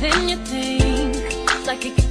than you think. Like it